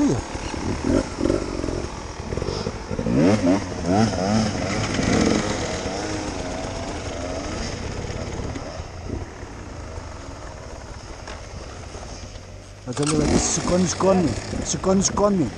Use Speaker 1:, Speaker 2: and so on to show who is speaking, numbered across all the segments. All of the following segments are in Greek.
Speaker 1: Θα το λέω, σηκώνεις σκόνη, σηκώνεις σκόνη.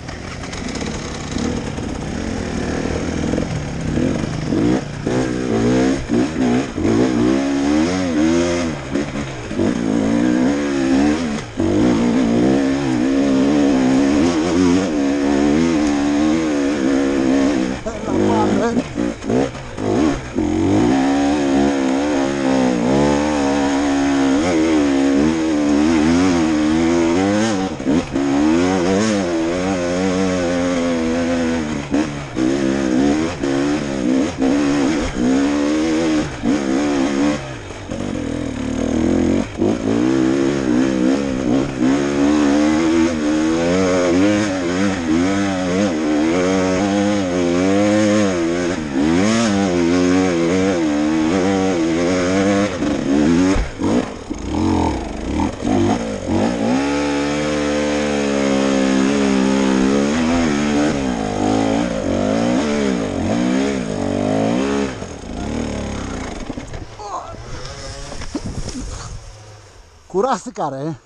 Speaker 1: Κουράστηκα ρε.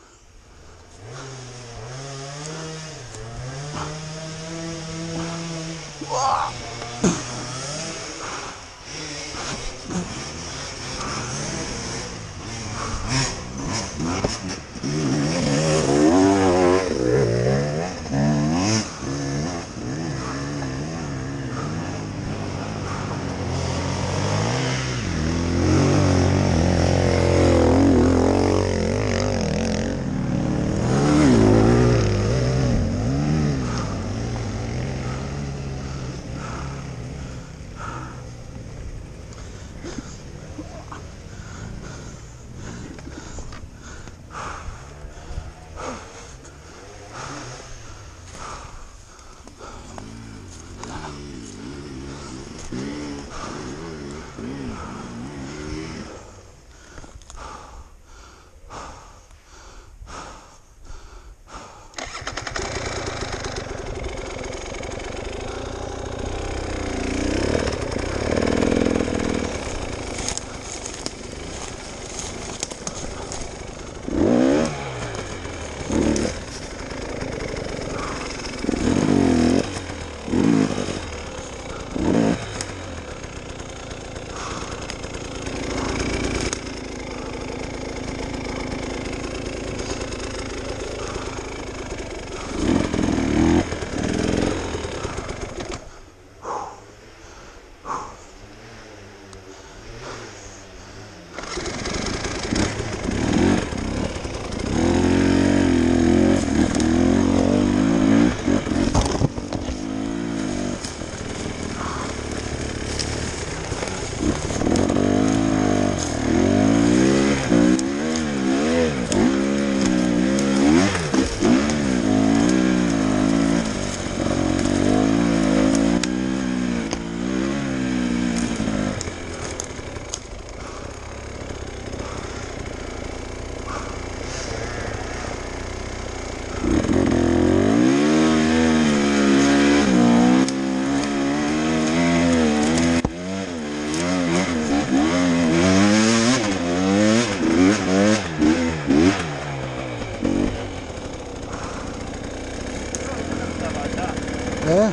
Speaker 1: Ε,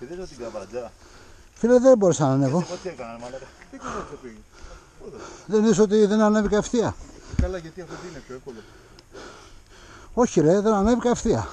Speaker 2: Είδες την καβατζά.
Speaker 1: φίλε δεν μπορούσα να ανέβω.
Speaker 2: Εγώ τι έκανα, μαλάκα. Τι καβατζά πήγε;
Speaker 1: Δεν είσαι ότι δεν ανέβηκα ευθεία.
Speaker 2: Καλά, γιατί αυτό τι είναι πιο εύκολο.
Speaker 1: Όχι ρε, δεν ανέβηκα ευθεία.